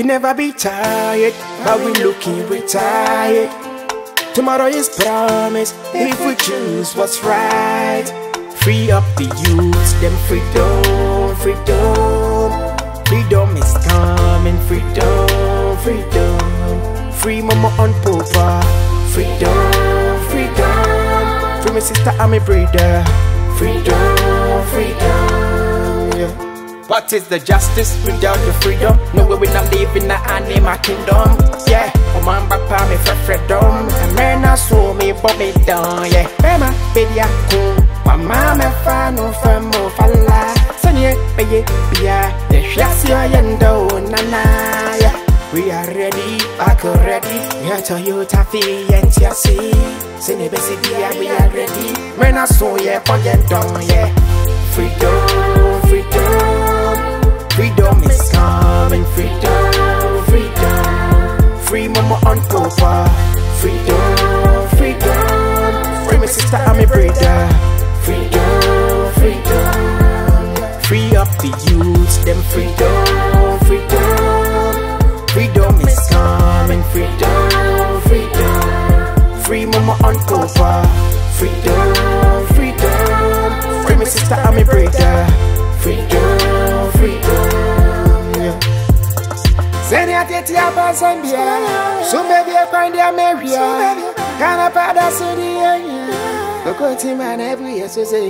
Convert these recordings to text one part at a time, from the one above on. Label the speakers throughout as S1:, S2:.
S1: We never be tired, but we looking retired. Tomorrow is promised if we choose what's right. Free up the youths, them freedom, freedom. Freedom is coming, freedom, freedom. Free mama on papa, freedom, freedom. Free my sister and my brother, What is the justice without the freedom? No way we not live in the animal kingdom. Yeah, oh man, papa me for freedom. And man, I saw me, but me down. Yeah, mama, baby, I cool. Mama, fan, no fan, no. Sanya, baby, yeah, the shasi, I end nana. Yeah, we are ready, back already. Yeah, Toyota, Fi, and basi, yeah, we are ready. Man, I saw, yeah, point down, yeah. Freedom. Up the youths, them freedom, freedom. Freedom is coming, freedom, freedom. Free mama on papa, freedom, freedom. Free my sister and my brother, freedom, freedom. Yeah. Seni ateti apa sambia Sumbebi ekwandi ameria Kana pada sudi yenye Koko tima na ebu yesu se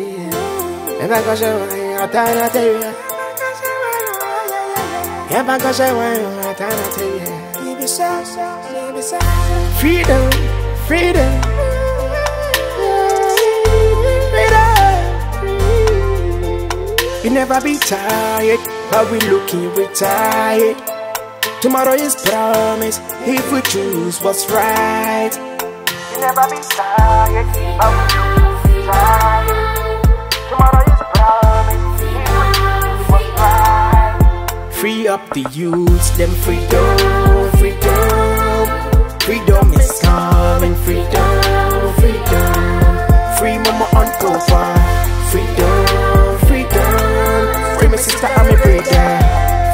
S1: Eba koshe wanyo ibisa Freedom, freedom We never be tired, but we looking retired. Tomorrow is promised if we choose what's right. We never be tired, but we Free up the youths, them freedom, freedom. Freedom is coming, freedom, freedom. Free mama on profile, freedom, freedom. Free my sister and my brother,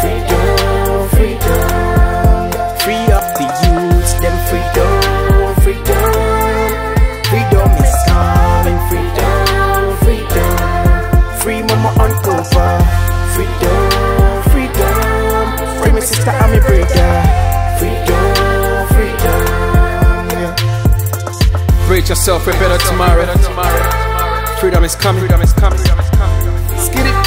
S1: freedom, freedom. Free up the youths, them freedom, freedom. Freedom is coming, freedom, freedom. Free mama on profile, freedom, Free sister and my brother, freedom, freedom. Yeah.
S2: Rate yourself a better tomorrow. Freedom is coming. Freedom is coming. Skidip.